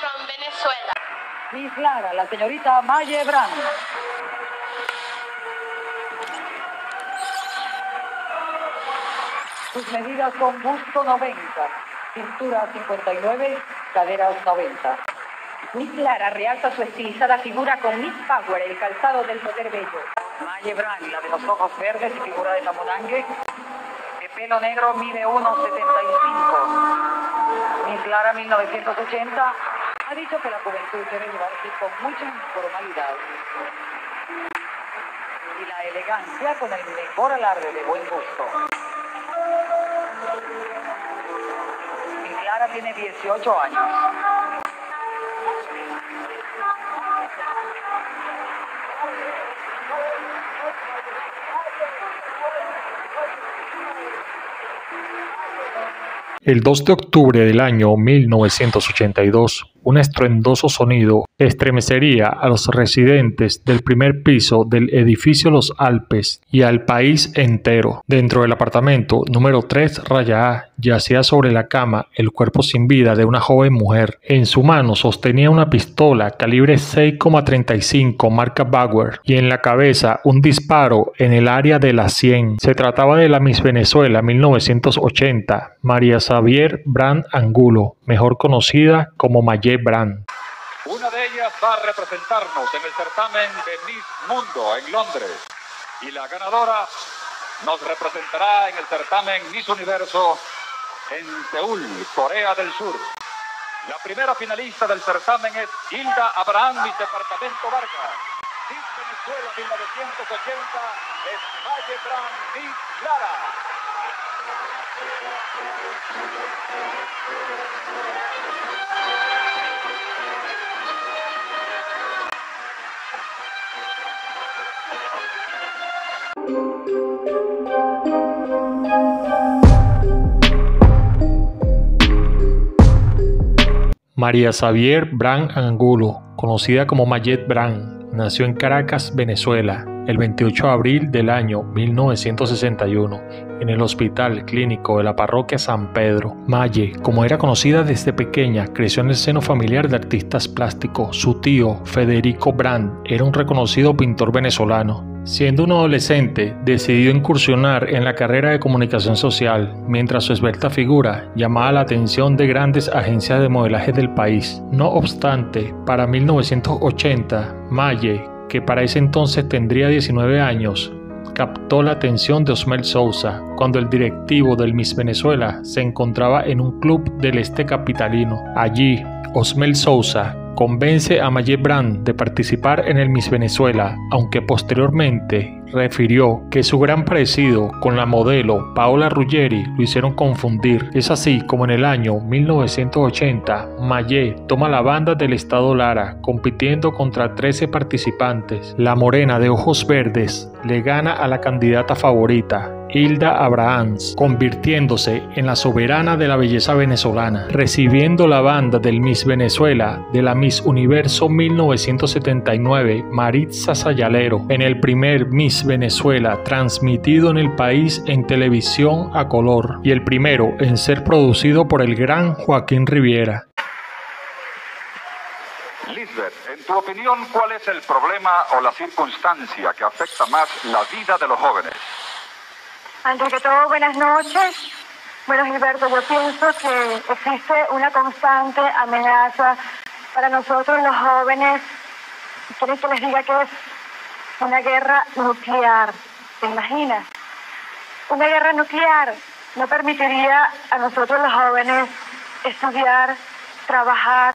from Venezuela. Miss Lara, la señorita Maye Brand. Sus medidas son busto 90, cintura 59, caderas 90. Miss Lara realza su estilizada figura con Miss Power, el calzado del poder bello. Maye Brand, la de los ojos verdes y figura de tamonangue. De pelo negro mide 1,75. Miss Lara 1980 ha dicho que la juventud debe llevarse con mucha informalidad. Y la elegancia con el mejor alarde de buen gusto. Miss Lara tiene 18 años. El 2 de octubre del año 1982, un estruendoso sonido estremecería a los residentes del primer piso del edificio Los Alpes y al país entero. Dentro del apartamento número 3 raya A yacía sobre la cama el cuerpo sin vida de una joven mujer. En su mano sostenía una pistola calibre 6,35 marca Bauer y en la cabeza un disparo en el área de la 100. Se trataba de la Miss Venezuela 1980, María Xavier Brand Angulo, mejor conocida como Maye Brand. Va a representarnos en el certamen de Miss Mundo en Londres. Y la ganadora nos representará en el certamen Miss Universo en Seúl, Corea del Sur. La primera finalista del certamen es Hilda Abraham, Miss Departamento Vargas. Miss Venezuela 1980 es Valle Brand Miss Lara. María Xavier Brand Angulo, conocida como Mayet Brand, nació en Caracas, Venezuela, el 28 de abril del año 1961, en el Hospital Clínico de la Parroquia San Pedro. Maye, como era conocida desde pequeña, creció en el seno familiar de artistas plásticos. Su tío, Federico Brand, era un reconocido pintor venezolano. Siendo un adolescente, decidió incursionar en la carrera de comunicación social, mientras su esbelta figura llamaba la atención de grandes agencias de modelaje del país. No obstante, para 1980, Maye, que para ese entonces tendría 19 años, captó la atención de Osmel Sousa cuando el directivo del Miss Venezuela se encontraba en un club del este capitalino. Allí, Osmel Sousa convence a Maye Brand de participar en el Miss Venezuela, aunque posteriormente refirió que su gran parecido con la modelo Paola Ruggeri lo hicieron confundir. Es así como en el año 1980, Maye toma la banda del estado Lara, compitiendo contra 13 participantes. La morena de ojos verdes le gana a la candidata favorita, Hilda Abrahams, convirtiéndose en la soberana de la belleza venezolana, recibiendo la banda del Miss Venezuela de la Miss Universo 1979, Maritza Sayalero, en el primer Miss Venezuela transmitido en el país en televisión a color y el primero en ser producido por el gran Joaquín Riviera. Lisbeth, en tu opinión, ¿cuál es el problema o la circunstancia que afecta más la vida de los jóvenes? Antes que todo, buenas noches. Bueno, Gilberto, yo pienso que existe una constante amenaza para nosotros los jóvenes. ¿Quieren que les diga que es una guerra nuclear? ¿Te imaginas? Una guerra nuclear no permitiría a nosotros los jóvenes estudiar, trabajar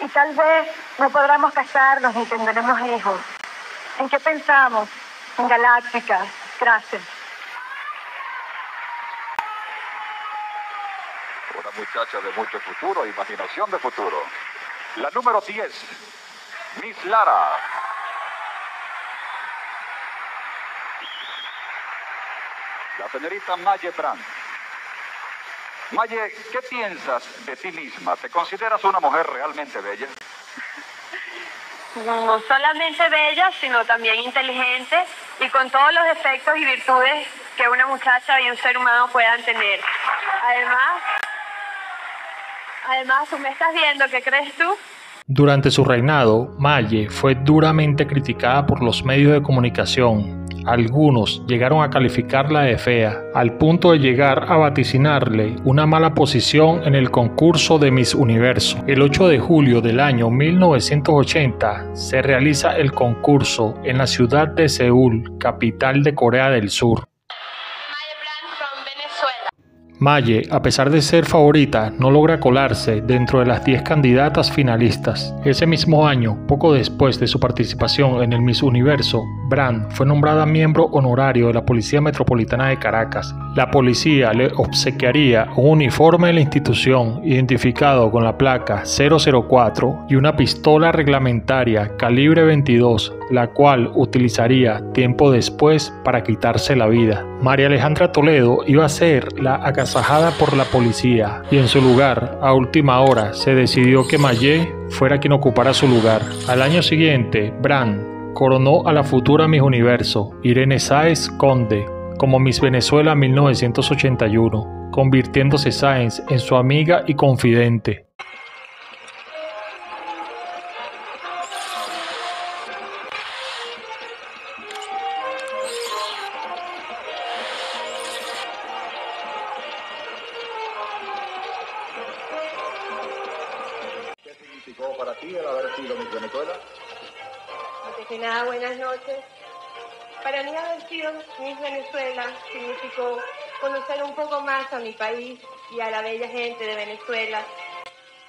y tal vez no podremos casarnos ni tendremos hijos. ¿En qué pensamos? En galácticas. Gracias. Una muchacha de mucho futuro, imaginación de futuro. La número 10, Miss Lara. La señorita Maye Brand. Maye, ¿qué piensas de ti misma? ¿Te consideras una mujer realmente bella? No solamente bella, sino también inteligente y con todos los defectos y virtudes que una muchacha y un ser humano puedan tener. Además, Además, tú me estás viendo, ¿qué crees tú? Durante su reinado, Maye fue duramente criticada por los medios de comunicación. Algunos llegaron a calificarla de fea, al punto de llegar a vaticinarle una mala posición en el concurso de Miss Universo. El 8 de julio del año 1980 se realiza el concurso en la ciudad de Seúl, capital de Corea del Sur. Maye, a pesar de ser favorita, no logra colarse dentro de las 10 candidatas finalistas. Ese mismo año, poco después de su participación en el Miss Universo, Brand fue nombrada miembro honorario de la Policía Metropolitana de Caracas. La policía le obsequiaría un uniforme de la institución identificado con la placa 004 y una pistola reglamentaria calibre 22, la cual utilizaría tiempo después para quitarse la vida. María Alejandra Toledo iba a ser la por la policía y en su lugar, a última hora, se decidió que Mayé fuera quien ocupara su lugar. Al año siguiente, Brand coronó a la futura Miss Universo, Irene Sáez Conde, como Miss Venezuela 1981, convirtiéndose Sáenz en su amiga y confidente.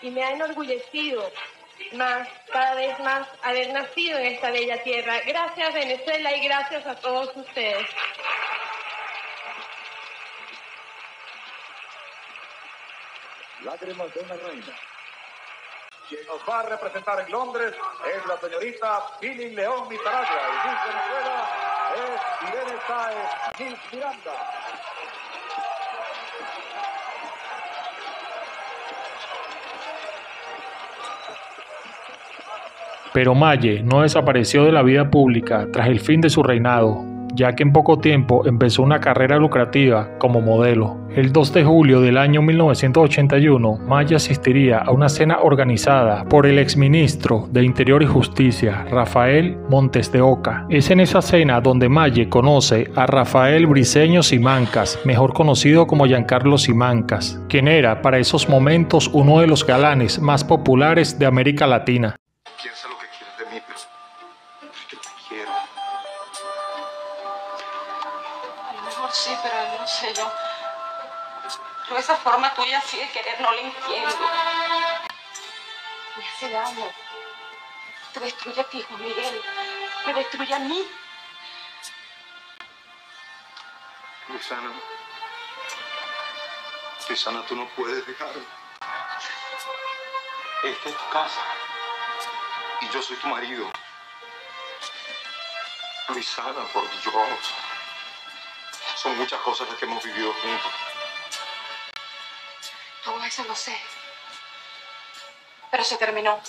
Y me ha enorgullecido más, cada vez más, haber nacido en esta bella tierra. Gracias Venezuela y gracias a todos ustedes. Lágrimas de una reina. Quien nos va a representar en Londres es la señorita Billy León Nicaragua y Venezuela es Irene Sáez Miss Miranda. Pero Maye no desapareció de la vida pública tras el fin de su reinado, ya que en poco tiempo empezó una carrera lucrativa como modelo. El 2 de julio del año 1981, Maye asistiría a una cena organizada por el exministro de Interior y Justicia, Rafael Montes de Oca. Es en esa cena donde Maye conoce a Rafael Briceño Simancas, mejor conocido como Giancarlo Simancas, quien era para esos momentos uno de los galanes más populares de América Latina. A lo mejor sí, pero no sé yo. Yo esa forma tuya así de querer no la entiendo. Me hace daño. Te destruye a ti, Juan Miguel. Me destruye a mí. Luisana. Luisana, tú no puedes dejarme. Esta es tu casa. Y yo soy tu marido. Luisana, por Dios. Son muchas cosas las que hemos vivido juntos. Todo eso lo sé. Pero se terminó.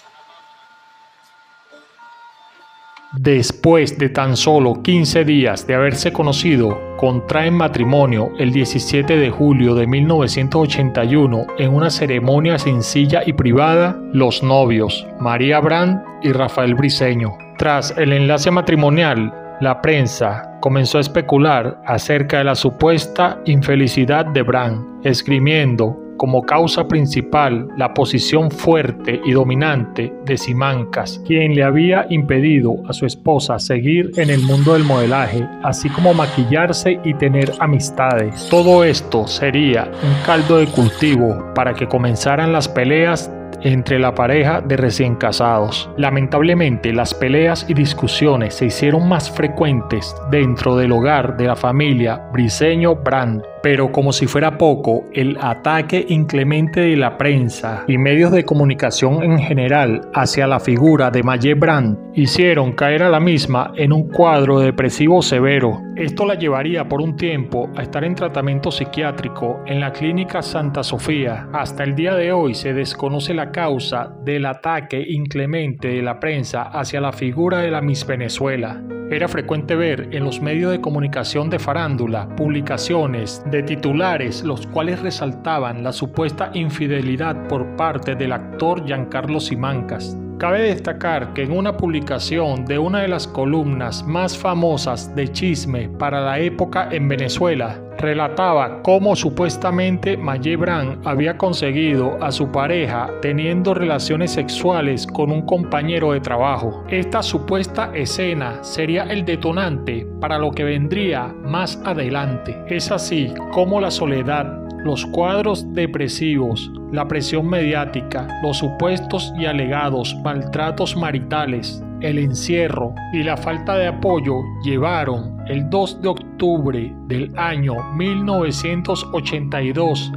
Después de tan solo 15 días de haberse conocido, contraen matrimonio el 17 de julio de 1981 en una ceremonia sencilla y privada los novios María Brand y Rafael Briceño. Tras el enlace matrimonial, la prensa comenzó a especular acerca de la supuesta infelicidad de Brand, esgrimiendo como causa principal la posición fuerte y dominante de Simancas, quien le había impedido a su esposa seguir en el mundo del modelaje, así como maquillarse y tener amistades. Todo esto sería un caldo de cultivo para que comenzaran las peleas entre la pareja de recién casados. Lamentablemente, las peleas y discusiones se hicieron más frecuentes dentro del hogar de la familia Briceño Brand. Pero como si fuera poco, el ataque inclemente de la prensa y medios de comunicación en general hacia la figura de Maye Brand hicieron caer a la misma en un cuadro depresivo severo. Esto la llevaría por un tiempo a estar en tratamiento psiquiátrico en la clínica Santa Sofía. Hasta el día de hoy se desconoce la causa del ataque inclemente de la prensa hacia la figura de la Miss Venezuela. Era frecuente ver en los medios de comunicación de farándula publicaciones de titulares los cuales resaltaban la supuesta infidelidad por parte del actor Giancarlo Simancas. Cabe destacar que en una publicación de una de las columnas más famosas de chisme para la época en Venezuela, relataba cómo supuestamente Maye Brand había conseguido a su pareja teniendo relaciones sexuales con un compañero de trabajo. Esta supuesta escena sería el detonante para lo que vendría más adelante. Es así como la soledad los cuadros depresivos, la presión mediática, los supuestos y alegados maltratos maritales, el encierro y la falta de apoyo llevaron el 2 de octubre del año 1982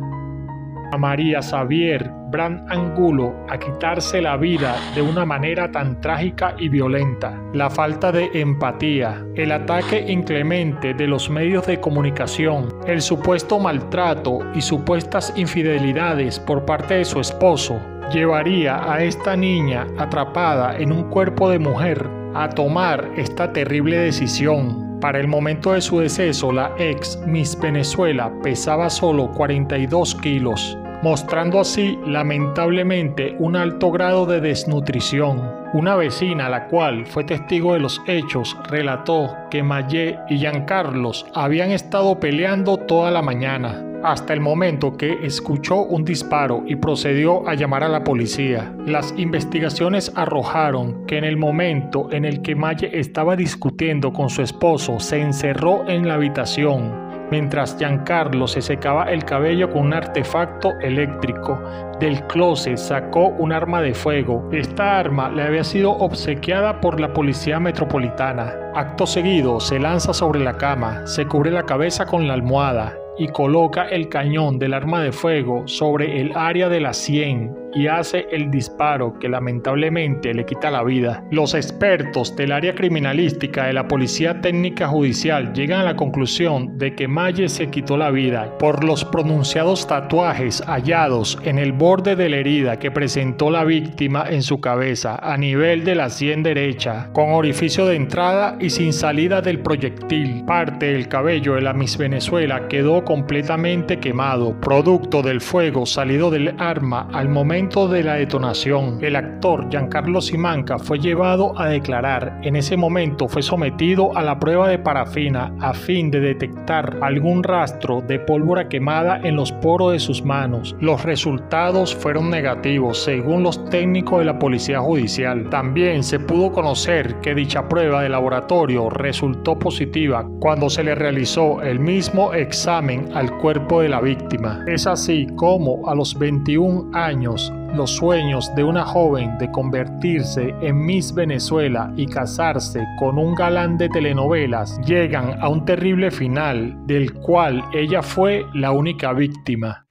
a María Xavier Brand Angulo a quitarse la vida de una manera tan trágica y violenta. La falta de empatía, el ataque inclemente de los medios de comunicación, el supuesto maltrato y supuestas infidelidades por parte de su esposo llevaría a esta niña atrapada en un cuerpo de mujer a tomar esta terrible decisión para el momento de su deceso, la ex Miss Venezuela pesaba solo 42 kilos, mostrando así lamentablemente un alto grado de desnutrición. Una vecina, la cual fue testigo de los hechos, relató que Mayé y Giancarlos habían estado peleando toda la mañana hasta el momento que escuchó un disparo y procedió a llamar a la policía. Las investigaciones arrojaron que en el momento en el que Maye estaba discutiendo con su esposo, se encerró en la habitación mientras Giancarlo se secaba el cabello con un artefacto eléctrico. Del closet sacó un arma de fuego. Esta arma le había sido obsequiada por la policía metropolitana. Acto seguido se lanza sobre la cama, se cubre la cabeza con la almohada y coloca el cañón del arma de fuego sobre el área de la sien y hace el disparo que lamentablemente le quita la vida. Los expertos del área criminalística de la Policía Técnica Judicial llegan a la conclusión de que Maye se quitó la vida por los pronunciados tatuajes hallados en el borde de la herida que presentó la víctima en su cabeza a nivel de la sien derecha, con orificio de entrada y sin salida del proyectil. Parte del cabello de la Miss Venezuela quedó completamente quemado, producto del fuego salido del arma al momento de la detonación, el actor Giancarlo Simanca fue llevado a declarar. En ese momento fue sometido a la prueba de parafina a fin de detectar algún rastro de pólvora quemada en los poros de sus manos. Los resultados fueron negativos según los técnicos de la Policía Judicial. También se pudo conocer que dicha prueba de laboratorio resultó positiva cuando se le realizó el mismo examen al cuerpo de la víctima. Es así como a los 21 años los sueños de una joven de convertirse en Miss Venezuela y casarse con un galán de telenovelas llegan a un terrible final del cual ella fue la única víctima.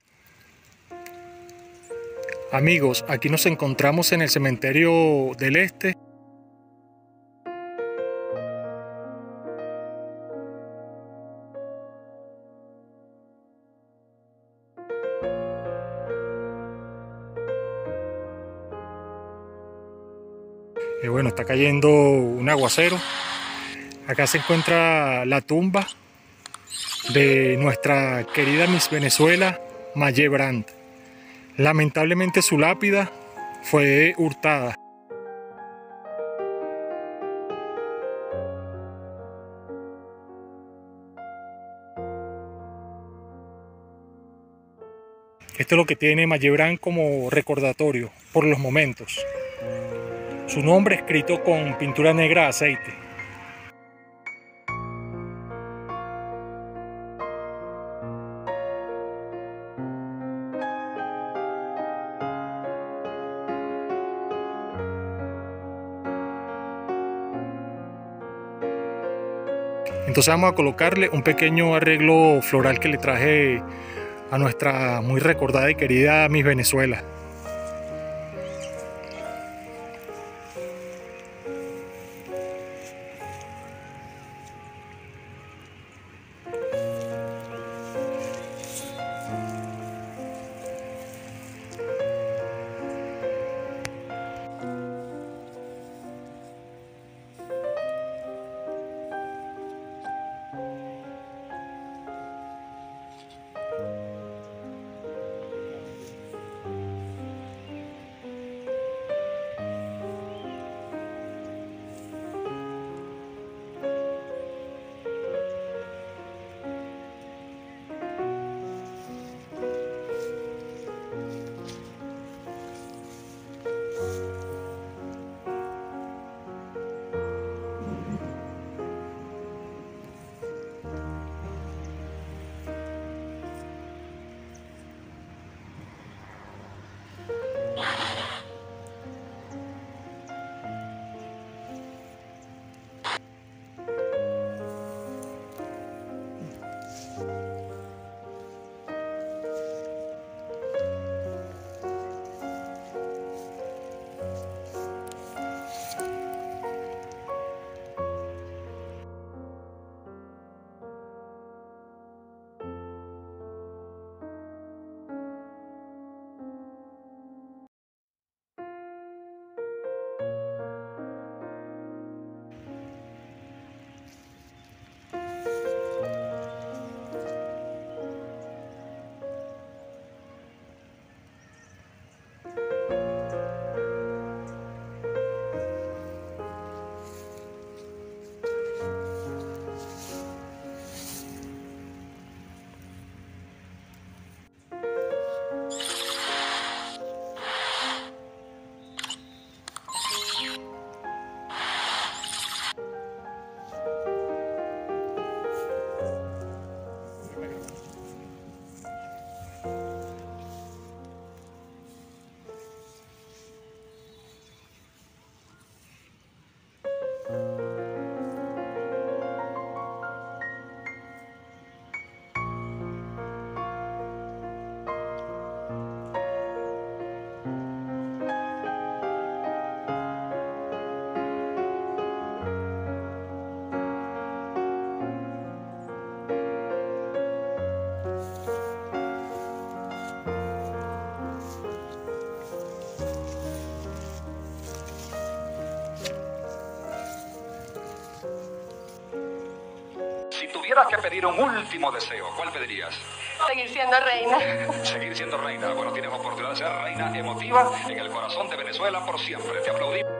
Amigos, aquí nos encontramos en el cementerio del Este Y bueno, está cayendo un aguacero. Acá se encuentra la tumba de nuestra querida Miss Venezuela, Maye Brandt. Lamentablemente su lápida fue hurtada. Esto es lo que tiene Maye Brandt como recordatorio por los momentos. Su nombre escrito con pintura negra de aceite. Entonces vamos a colocarle un pequeño arreglo floral que le traje a nuestra muy recordada y querida Miss Venezuela. Tuvieras que pedir un último deseo, ¿cuál pedirías? Seguir siendo reina. Seguir siendo reina. Bueno, tienes oportunidad de ser reina emotiva en el corazón de Venezuela por siempre. Te aplaudimos.